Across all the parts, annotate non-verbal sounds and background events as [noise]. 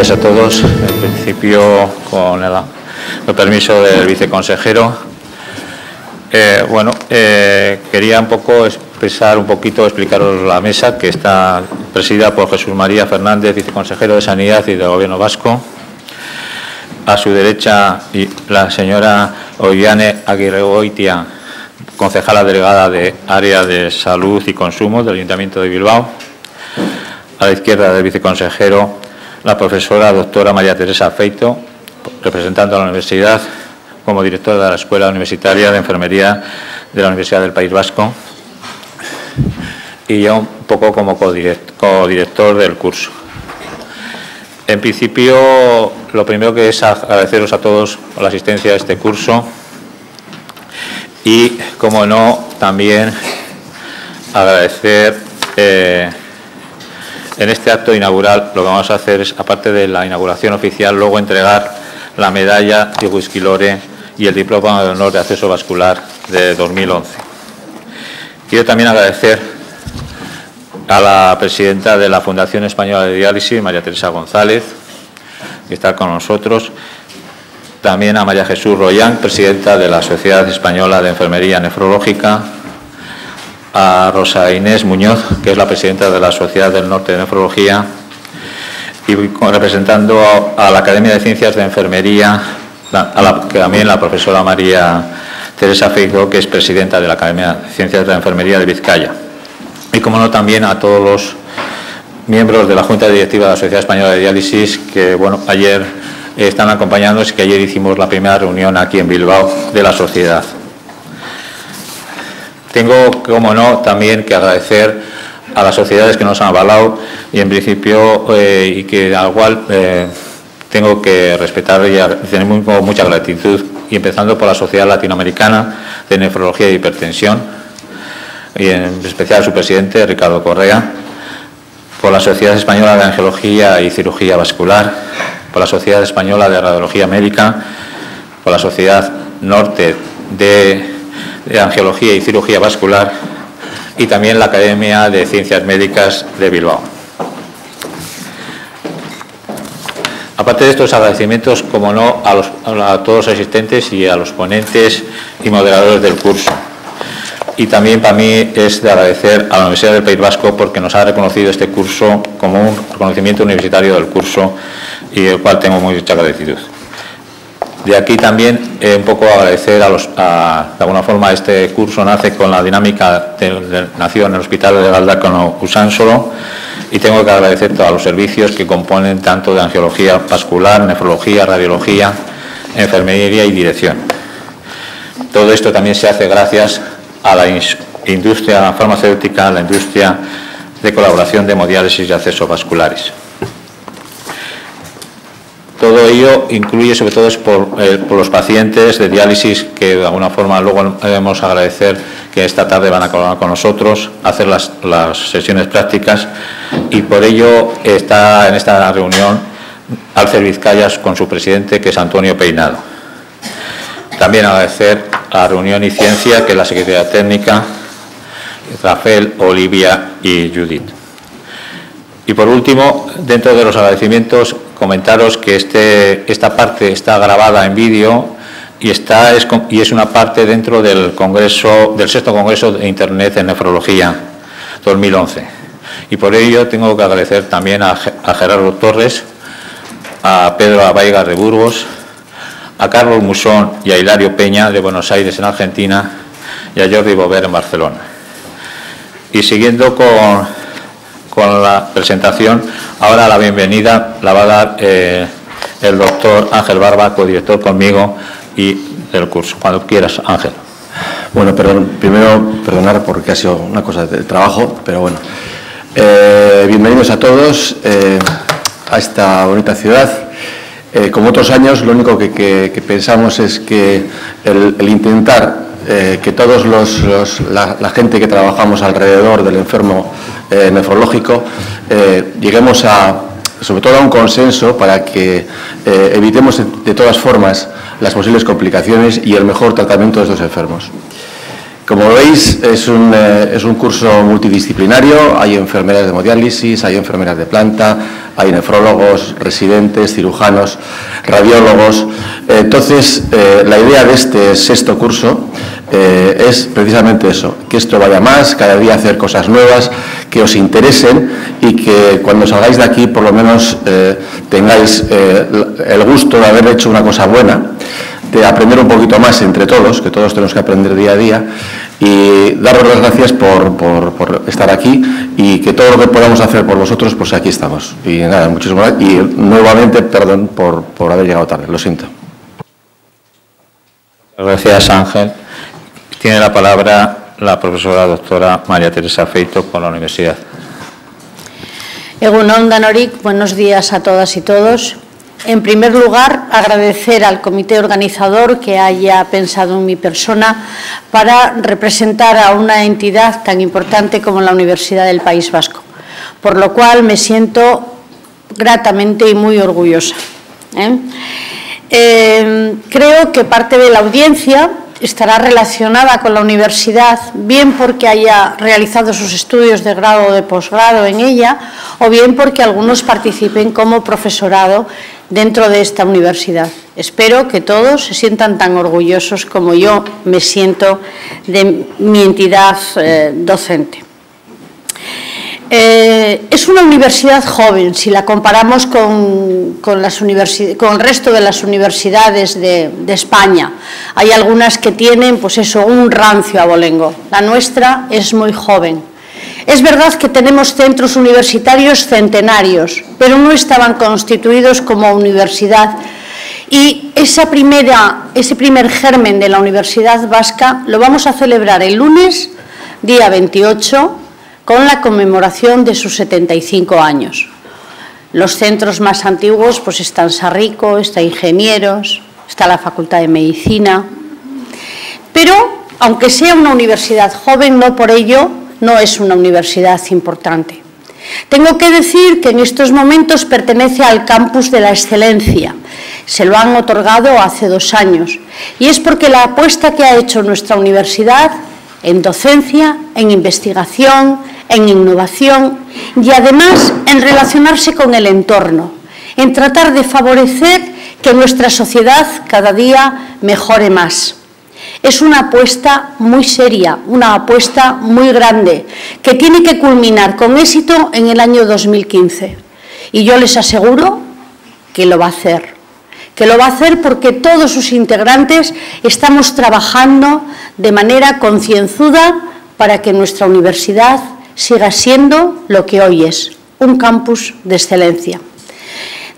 Días a todos. En principio, con el, permiso del viceconsejero, eh, bueno, eh, quería un poco expresar un poquito, explicaros la mesa que está presidida por Jesús María Fernández, viceconsejero de Sanidad y del Gobierno Vasco. A su derecha, la señora Ollane Aguirre Goitia, concejala delegada de Área de Salud y Consumo del Ayuntamiento de Bilbao. A la izquierda del viceconsejero, la profesora doctora María Teresa Feito, representando a la universidad como directora de la Escuela Universitaria de Enfermería de la Universidad del País Vasco y yo un poco como codirector del curso. En principio, lo primero que es agradeceros a todos la asistencia a este curso y, como no, también agradecer eh, en este acto inaugural lo que vamos a hacer es, aparte de la inauguración oficial, luego entregar la medalla de Whisky y el diploma de honor de acceso vascular de 2011. Quiero también agradecer a la presidenta de la Fundación Española de Diálisis, María Teresa González, que está con nosotros, también a María Jesús Royán, presidenta de la Sociedad Española de Enfermería Nefrológica, a Rosa Inés Muñoz, que es la presidenta de la Sociedad del Norte de Nefrología, y representando a, la Academia de Ciencias de Enfermería, a la, también la profesora María Teresa Feijo, que es presidenta de la Academia de Ciencias de Enfermería de Vizcaya. Y, como no, también a todos los miembros de la Junta Directiva de la Sociedad Española de Diálisis, que bueno, ayer están acompañándonos y que ayer hicimos la primera reunión aquí en Bilbao de la sociedad. Tengo, como no, también que agradecer a las sociedades que nos han avalado y en principio eh, y que al cual eh, tengo que respetar y tener mucha gratitud. Y empezando por la Sociedad Latinoamericana de Nefrología y Hipertensión y en especial su presidente Ricardo Correa, por la Sociedad Española de Angiología y Cirugía Vascular, por la Sociedad Española de Radiología Médica, por la Sociedad Norte de de Angiología y Cirugía Vascular y también la Academia de Ciencias Médicas de Bilbao. Aparte de estos agradecimientos, como no, a, todos los asistentes y a los ponentes y moderadores del curso. Y también para mí es de agradecer a la Universidad del País Vasco porque nos ha reconocido este curso como un reconocimiento universitario del curso y el cual tengo mucha gratitud. De aquí también eh, un poco agradecer a los, de alguna forma este curso nace con la dinámica de, nació en el Hospital de Galdácano Usánsolo y tengo que agradecer todos los servicios que componen tanto de angiología vascular, nefrología, radiología, enfermería y dirección. Todo esto también se hace gracias a la industria farmacéutica, a la industria de colaboración de hemodiálisis y accesos vasculares. Todo ello incluye sobre todo eh, por, los pacientes de diálisis que de alguna forma luego debemos agradecer que esta tarde van a colaborar con nosotros, hacer las, sesiones prácticas y por ello está en esta reunión Alcer Vizcayas con su presidente que es Antonio Peinado. También agradecer a Reunión y Ciencia que es la Secretaría Técnica, Rafael, Olivia y Judith. Y por último, dentro de los agradecimientos, comentaros que este, esta parte está grabada en vídeo y, está, es, y es una parte dentro del congreso, del sexto congreso de Internet en Nefrología 2011. Y por ello tengo que agradecer también a, Gerardo Torres, a Pedro Abaiga de Burgos, a Carlos Musón y a Hilario Peña de Buenos Aires en Argentina y a Jordi Bover en Barcelona. Y siguiendo con con la presentación. Ahora la bienvenida la va a dar eh, el doctor Ángel Barba, codirector conmigo y del curso. Cuando quieras, Ángel. Bueno, perdón, primero perdonar porque ha sido una cosa de trabajo, pero bueno. Eh, bienvenidos a todos eh, a esta bonita ciudad. como otros años, lo único que, pensamos es que el intentar que todos los, la, gente que trabajamos alrededor del enfermo eh, nefrológico eh, lleguemos a, sobre todo a un consenso para que evitemos de, todas formas las posibles complicaciones y el mejor tratamiento de estos enfermos. Como veis, es un, es un curso multidisciplinario, hay enfermeras de hemodiálisis, hay enfermeras de planta, hay nefrólogos, residentes, cirujanos, radiólogos. Entonces, eh, la idea de este sexto curso eh, es precisamente eso, que esto vaya más, cada día hacer cosas nuevas, que os interesen y que cuando salgáis de aquí por lo menos eh, tengáis el gusto de haber hecho una cosa buena, de aprender un poquito más entre todos, que todos tenemos que aprender día a día y daros las gracias por, por, estar aquí y que todo lo que podamos hacer por vosotros, pues aquí estamos. Y nada, muchísimas gracias. Y nuevamente, perdón por, por haber llegado tarde, lo siento. Gracias, Ángel. Tiene la palabra la profesora doctora María Teresa Feito con la Universidad. Egunon Danorik, buenos días a todas y todos. En primer lugar, agradecer al comité organizador que haya pensado en mi persona para representar a una entidad tan importante como la Universidad del País Vasco, por lo cual me siento gratamente y muy orgullosa. ¿eh? Eh, creo que parte de la audiencia estará relacionada con la universidad, bien porque haya realizado sus estudios de grado o de posgrado en ella, o bien porque algunos participen como profesorado dentro de esta universidad. Espero que todos se sientan tan orgullosos como yo me siento de mi entidad eh, docente. Eh, es una universidad joven si la comparamos con, con, con el resto de las universidades de, España. Hay algunas que tienen pues eso, un rancio abolengo. La nuestra es muy joven. Es verdad que tenemos centros universitarios centenarios, pero no estaban constituidos como universidad. Y primera, ese primer germen de la Universidad Vasca lo vamos a celebrar el lunes, día 28, con la conmemoración de sus 75 años. Los centros más antiguos pues están Sarrico, está Ingenieros, está la Facultad de Medicina. Pero, aunque sea una universidad joven, no por ello no es una universidad importante. Tengo que decir que en estos momentos pertenece al campus de la excelencia. Se lo han otorgado hace dos años. Y es porque la apuesta que ha hecho nuestra universidad en docencia, en investigación, en innovación y además en relacionarse con el entorno, en tratar de favorecer que nuestra sociedad cada día mejore más. Es una apuesta muy seria, una apuesta muy grande, que tiene que culminar con éxito en el año 2015. Y yo les aseguro que lo va a hacer. Que lo va a hacer porque todos sus integrantes estamos trabajando de manera concienzuda para que nuestra universidad siga siendo lo que hoy es, un campus de excelencia.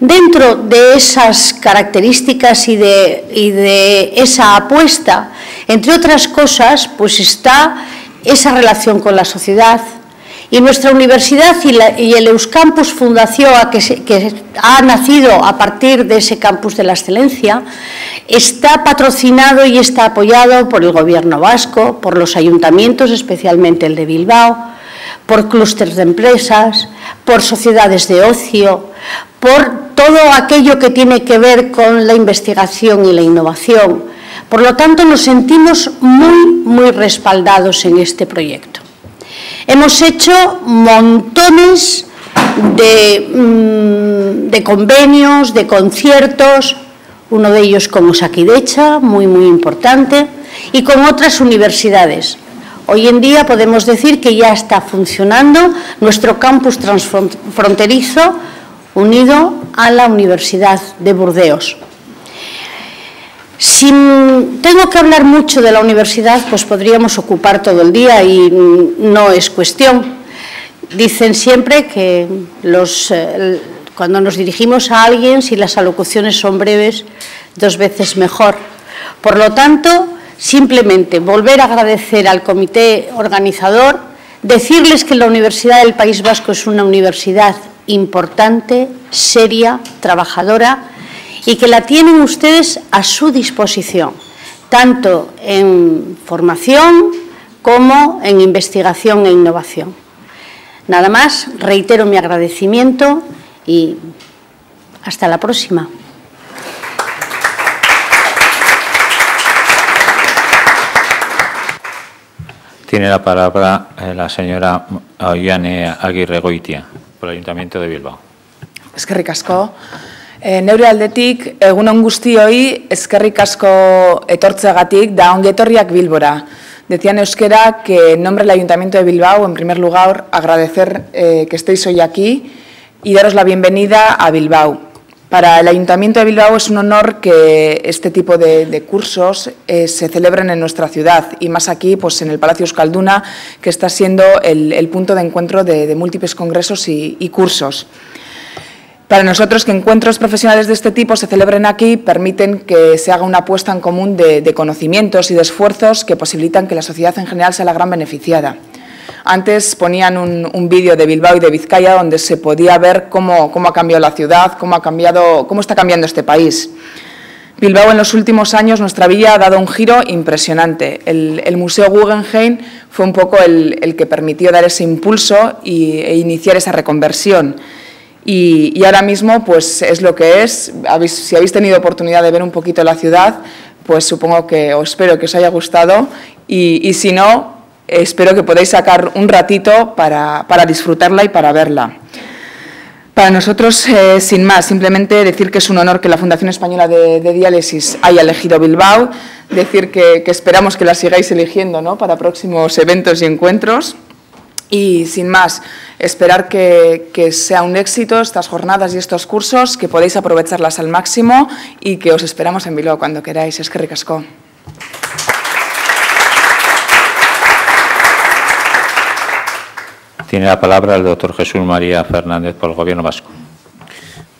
Dentro de esas características y de, esa apuesta, entre otras cosas, pues está esa relación con la sociedad, y nuestra universidad y, el Euskampus Fundación, que, que, ha nacido a partir de ese campus de la excelencia, está patrocinado y está apoyado por el Gobierno vasco, por los ayuntamientos, especialmente el de Bilbao, por clústeres de empresas, por sociedades de ocio, por todo aquello que tiene que ver con la investigación y la innovación. Por lo tanto, nos sentimos muy, muy respaldados en este proyecto. Hemos hecho montones de, mm, convenios, de conciertos, uno de ellos con Usaquidecha, muy, muy importante, y con otras universidades. Hoy en día podemos decir que ya está funcionando nuestro campus transfronterizo unido a la Universidad de Burdeos. Si tengo que hablar mucho de la universidad, pues podríamos ocupar todo el día y no es cuestión. Dicen siempre que eh, cuando nos dirigimos a alguien, si las alocuciones son breves, dos veces mejor. Por lo tanto, simplemente volver a agradecer al comité organizador, decirles que la Universidad del País Vasco es una universidad importante, seria, trabajadora y que la tienen ustedes a su disposición, tanto en formación como en investigación e innovación. Nada más, reitero mi agradecimiento y hasta la próxima. Tiene la palabra eh, la señora Ollane Aguirre Goitia por el Ayuntamiento de Bilbao. eskerrik asko. E, neure aldetik, egun guztioi eskerrik asko etortzegatik da ongetorriak Bilbora. Decía en euskera que en nombre del Ayuntamiento de Bilbao, en primer lugar, agradecer eh, que estéis hoy aquí y daros la bienvenida a Bilbao. Para el Ayuntamiento de Bilbao es un honor que este tipo de, cursos eh, se celebren en nuestra ciudad y más aquí, pues en el Palacio Euskalduna, que está siendo el, punto de encuentro de, múltiples congresos y, cursos. Para nosotros, que encuentros profesionales de este tipo se celebren aquí permiten que se haga una apuesta en común de, de conocimientos y de esfuerzos que posibilitan que la sociedad en general sea la gran beneficiada. Antes ponían un, vídeo de Bilbao y de Vizcaya donde se podía ver cómo, ha cambiado la ciudad, cómo, está cambiando este país. Bilbao en los últimos años, nuestra villa ha dado un giro impresionante. El, Museo Guggenheim fue un poco el, que permitió dar ese impulso e iniciar esa reconversión. Y, ahora mismo pues es lo que es. si habéis tenido oportunidad de ver un poquito la ciudad, pues supongo que o espero que os haya gustado y, y si no, espero que podáis sacar un ratito para, disfrutarla y para verla. Para nosotros, eh, sin más, simplemente decir que es un honor que la Fundación Española de, Diálisis haya elegido Bilbao, decir que, esperamos que la sigáis eligiendo ¿no? para próximos eventos y encuentros. Y sin más, esperar que, que, sea un éxito estas jornadas y estos cursos, que podáis aprovecharlas al máximo y que os esperamos en Bilbao cuando queráis. Es que ricasco. Tiene la palabra el doctor Jesús María Fernández por el Gobierno Vasco.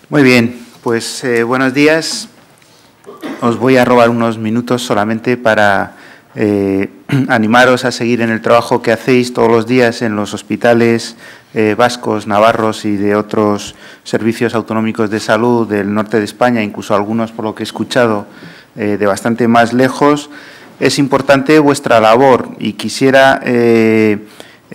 Muy bien, pues eh, buenos días. Os voy a robar unos minutos solamente para eh, [clears throat] animaros a seguir en el trabajo que hacéis todos los días en los hospitales eh, vascos, navarros y de otros servicios autonómicos de salud del norte de España, incluso algunos, por lo que he escuchado, de bastante más lejos. Es importante vuestra labor y quisiera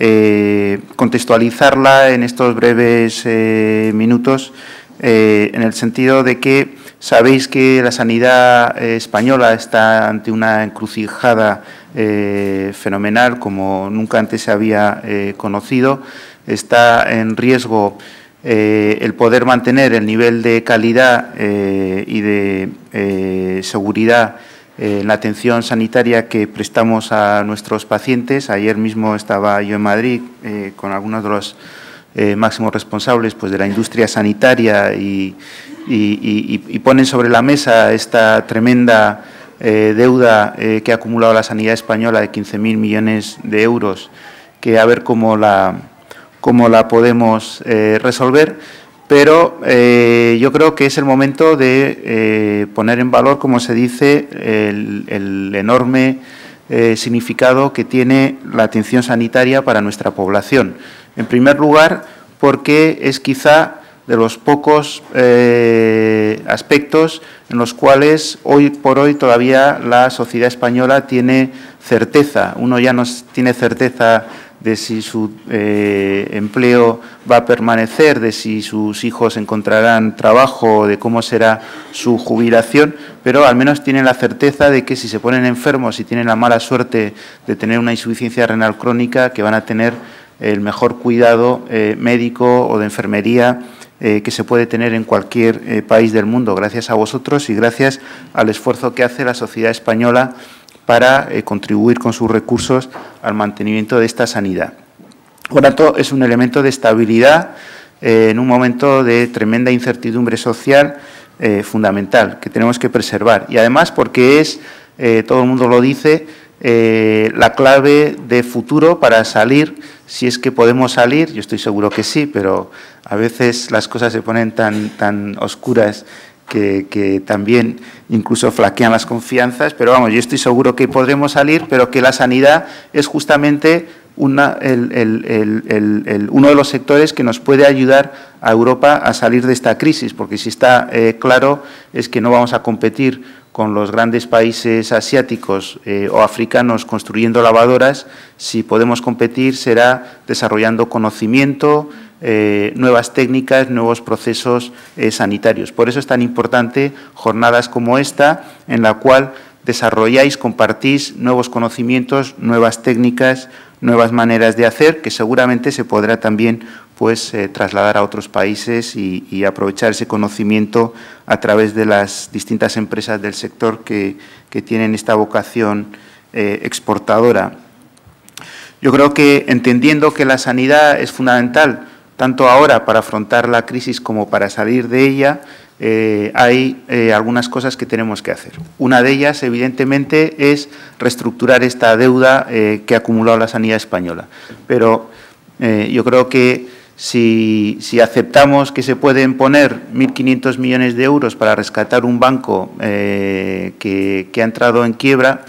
eh, contextualizarla en estos breves eh, minutos eh, en el sentido de que sabéis que la sanidad española está ante una encrucijada fenomenal como nunca antes se había conocido. Está en riesgo el poder mantener el nivel de calidad y de seguridad la atención sanitaria que prestamos a nuestros pacientes. Ayer mismo estaba yo en Madrid eh, con algunos de los eh, máximos responsables pues, de la industria sanitaria y, ponen sobre la mesa esta tremenda eh, deuda que ha acumulado la sanidad española de 15.000 millones de euros, que a ver cómo la, cómo la podemos resolver pero eh, yo creo que es el momento de eh, poner en valor, como se dice, el, enorme eh, significado que tiene la atención sanitaria para nuestra población. En primer lugar, porque es quizá de los pocos aspectos en los cuales hoy por hoy todavía la sociedad española tiene certeza. Uno ya no tiene certeza de si su eh, empleo va a permanecer, de si sus hijos encontrarán trabajo, de cómo será su jubilación, pero al menos tienen la certeza de que si se ponen enfermos y tienen la mala suerte de tener una insuficiencia renal crónica, que van a tener el mejor cuidado eh, médico o de enfermería eh, que se puede tener en cualquier país del mundo, gracias a vosotros y gracias al esfuerzo que hace la sociedad española para eh, contribuir con sus recursos al mantenimiento de esta sanidad. Por tanto, es un elemento de estabilidad eh, en un momento de tremenda incertidumbre social eh, fundamental que tenemos que preservar. Y además porque es, todo el mundo lo dice, la clave de futuro para salir, si es que podemos salir, yo estoy seguro que sí, pero a veces las cosas se ponen tan, tan oscuras que, también incluso flaquean las confianzas, pero vamos, yo estoy seguro que podremos salir, pero que la sanidad es justamente una, el, uno de los sectores que nos puede ayudar a Europa a salir de esta crisis, porque si está eh, claro es que no vamos a competir con los grandes países asiáticos eh, o africanos construyendo lavadoras, si podemos competir será desarrollando conocimiento, eh, nuevas técnicas, nuevos procesos eh, sanitarios. Por eso es tan importante jornadas como esta, en la cual desarrolláis, compartís nuevos conocimientos, nuevas técnicas, nuevas maneras de hacer, que seguramente se podrá también pues trasladar a otros países y, aprovechar ese conocimiento a través de las distintas empresas del sector que, que tienen esta vocación exportadora. Yo creo que entendiendo que la sanidad es fundamental, tanto ahora para afrontar la crisis como para salir de ella, eh, hay eh, algunas cosas que tenemos que hacer. Una de ellas, evidentemente, es reestructurar esta deuda eh, que ha acumulado la sanidad española. Pero yo creo que si, aceptamos que se pueden poner 1.500 millones de euros para rescatar un banco que, ha entrado en quiebra,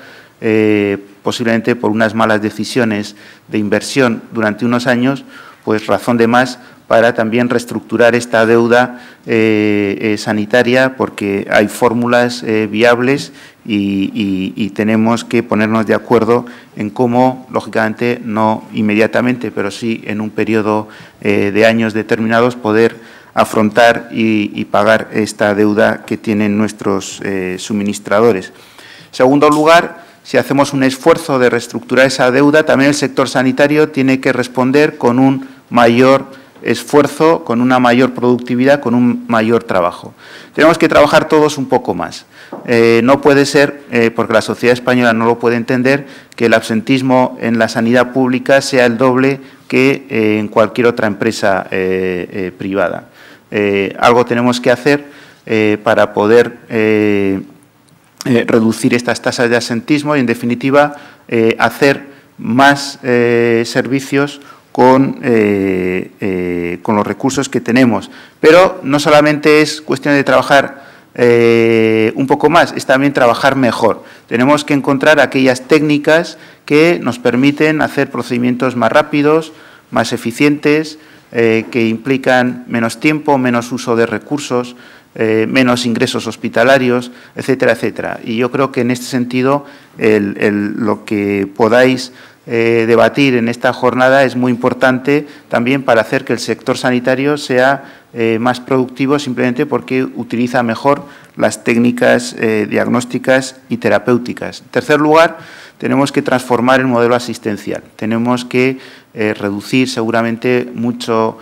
posiblemente por unas malas decisiones de inversión durante unos años, pues razón de más para también reestructurar esta deuda eh, eh, sanitaria porque hay fórmulas eh, viables y, tenemos que ponernos de acuerdo en cómo, lógicamente, no inmediatamente, pero sí en un periodo de años determinados, poder afrontar y, pagar esta deuda que tienen nuestros suministradores. En segundo lugar, si hacemos un esfuerzo de reestructurar esa deuda, también el sector sanitario tiene que responder con un mayor esfuerzo, con una mayor productividad, con un mayor trabajo. Tenemos que trabajar todos un poco más. Eh, no puede ser, eh, porque la sociedad española no lo puede entender, que el absentismo en la sanidad pública sea el doble que eh, en cualquier otra empresa privada. algo tenemos que hacer para poder reducir estas tasas de absentismo y, en definitiva, hacer más servicios eh, eh, con, los recursos que tenemos. Pero no solamente es cuestión de trabajar eh, un poco más, es también trabajar mejor. Tenemos que encontrar aquellas técnicas que nos permiten hacer procedimientos más rápidos, más eficientes, que implican menos tiempo, menos uso de recursos, menos ingresos hospitalarios, etcétera, etcétera. Y yo creo que en este sentido lo que podáis eh, debatir en esta jornada es muy importante también para hacer que el sector sanitario sea eh, más productivo simplemente porque utiliza mejor las técnicas eh, diagnósticas y terapéuticas. En tercer lugar, tenemos que transformar el modelo asistencial. Tenemos que reducir seguramente mucho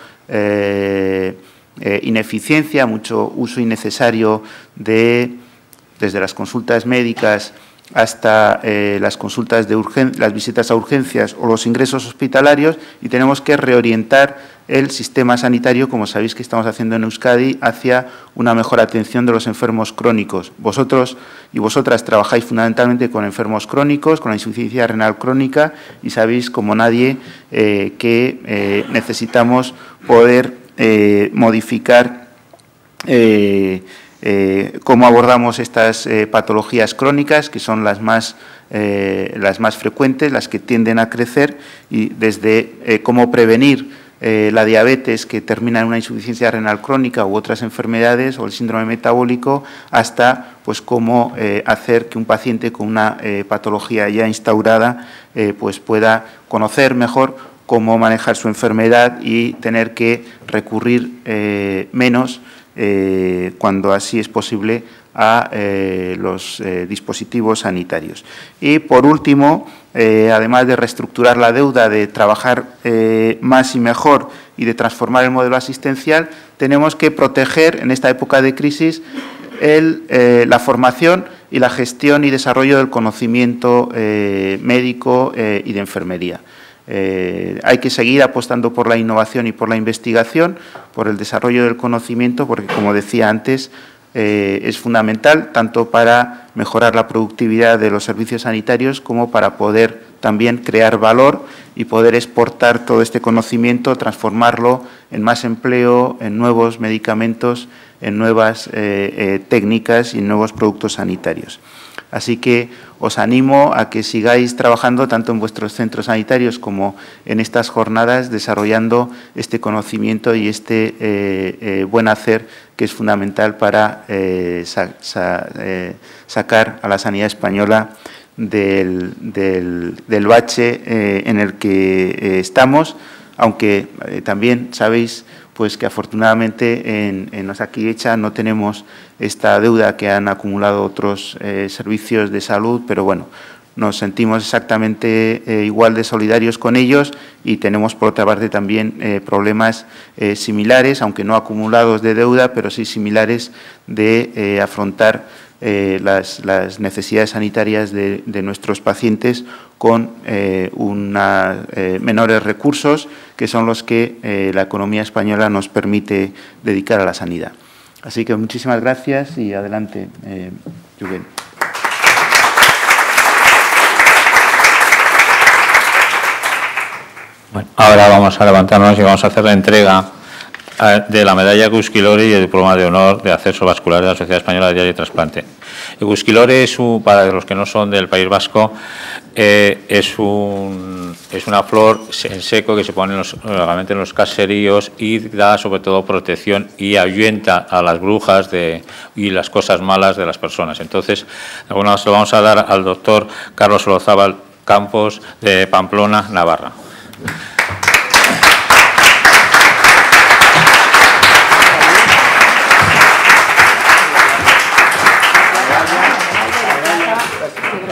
ineficiencia, mucho uso innecesario de desde las consultas médicas hasta eh, las consultas de las visitas a urgencias o los ingresos hospitalarios y tenemos que reorientar el sistema sanitario, como sabéis que estamos haciendo en Euskadi, hacia una mejor atención de los enfermos crónicos. Vosotros y vosotras trabajáis fundamentalmente con enfermos crónicos, con la insuficiencia renal crónica y sabéis como nadie eh, que eh, necesitamos poder modificar eh, cómo abordamos estas eh, patologías crónicas, que son las más, eh, las más frecuentes, las que tienden a crecer, y desde cómo prevenir la diabetes que termina en una insuficiencia renal crónica u otras enfermedades o el síndrome metabólico, hasta pues cómo hacer que un paciente con una patología ya instaurada pues pueda conocer mejor cómo manejar su enfermedad y tener que recurrir menos eh, cuando así es posible, a eh, los eh, dispositivos sanitarios. Y por último, además de reestructurar la deuda, de trabajar más y mejor y de transformar el modelo asistencial, tenemos que proteger en esta época de crisis la formación y la gestión y desarrollo del conocimiento médico y de enfermería. Eh, hay que seguir apostando por la innovación y por la investigación, por el desarrollo del conocimiento, porque, como decía antes, eh, es fundamental tanto para mejorar la productividad de los servicios sanitarios como para poder también crear valor y poder exportar todo este conocimiento, transformarlo en más empleo, en nuevos medicamentos, en nuevas eh, técnicas y en nuevos productos sanitarios. Así que os animo a que sigáis trabajando tanto en vuestros centros sanitarios como en estas jornadas desarrollando este conocimiento y este eh, eh, buen hacer que es fundamental para eh, sacar a la sanidad española del, del bache en el que estamos, aunque también sabéis pues que afortunadamente en, en Osakidecha no tenemos esta deuda que han acumulado otros eh, servicios de salud, pero bueno, nos sentimos exactamente eh, igual de solidarios con ellos y tenemos por otra parte también eh, problemas similares, aunque no acumulados de deuda, pero sí similares de afrontar las, necesidades sanitarias de, nuestros pacientes con menores recursos, que son los que la economía española nos permite dedicar a la sanidad. Así que muchísimas gracias y adelante, eh, ahora vamos a levantarnos y vamos a hacer la entrega eh, de la medalla Gusquilore y el diploma de honor de acceso vascular de la Sociedad Española de Diario y Trasplante. El Gusquilore es, para los que no son del País Vasco, eh, es, un, es una flor en seco que se pone en los, en los caseríos y da sobre todo protección y ahuyenta a las brujas y las cosas malas de las personas. Entonces, lo vamos a dar al doctor Carlos Olozábal Campos de Pamplona, Navarra.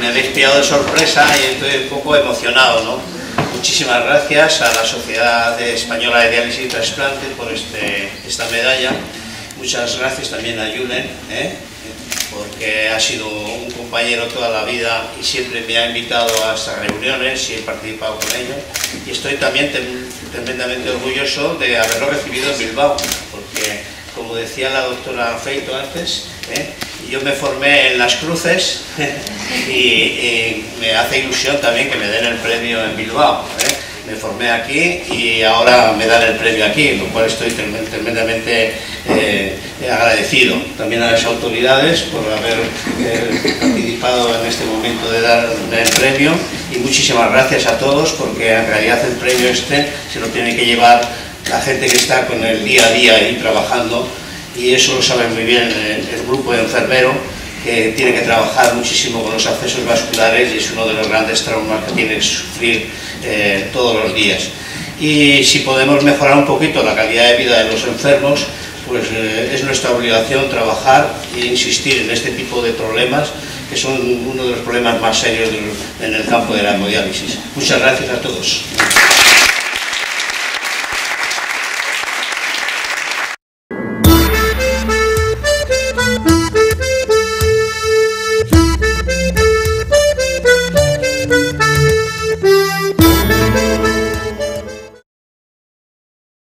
Me habéis pillado de sorpresa y estoy un poco emocionado, ¿no? Muchísimas gracias a la Sociedad Española de Diálisis y Trasplante por este, esta medalla. Muchas gracias también a Julen, ¿eh? porque ha sido un compañero toda la vida y siempre me ha invitado a estas reuniones y he participado con ellos. Y estoy también tremendamente orgulloso de haberlo recibido en Bilbao, porque como decía la doctora Feito antes, ¿eh? Yo me formé en las cruces [laughs] y, me hace ilusión también que me den el premio en Bilbao. ¿eh? Me formé aquí y ahora me dan el premio aquí, lo cual estoy tremendamente eh, agradecido. También a las autoridades por haber participado en este momento de dar el premio y muchísimas gracias a todos porque en realidad el premio este se lo tiene que llevar la gente que está con el día a día ahí trabajando y eso lo sabe muy bien el, grupo de enfermero que tiene que trabajar muchísimo con los accesos vasculares y es uno de los grandes traumas que tiene que sufrir eh, todos los días. Y si podemos mejorar un poquito la calidad de vida de los enfermos, pues eh, es nuestra obligación trabajar e insistir en este tipo de problemas que son uno de los problemas más serios en el campo de la hemodiálisis. Muchas gracias a todos.